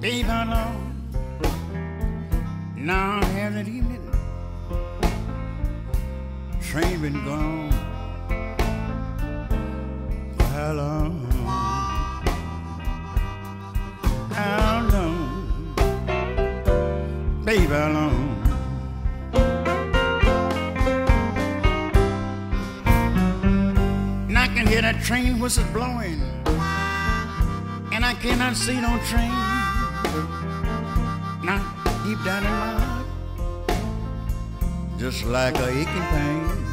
Babe, how long? Now has it evening? Train been gone. How long? How long? Babe, how long? And I can hear that train whistle blowing. And I cannot see no train. Deep down in my heart, just like a aching pain.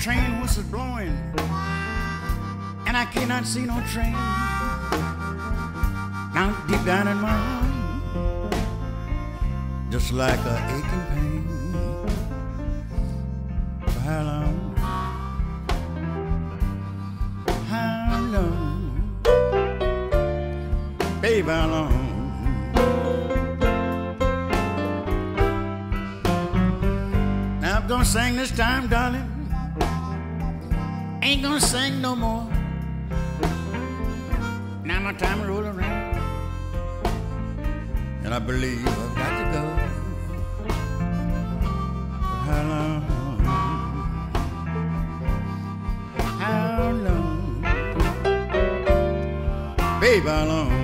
Train whistle blowing, and I cannot see no train. Now deep down in my heart, just like a aching pain. For how long? How long? Babe, how long? Now I'm gonna sing this time, darling. Ain't gonna sing no more. Now my time roll around, and I believe I've got to go. How long? How long? Babe, how long?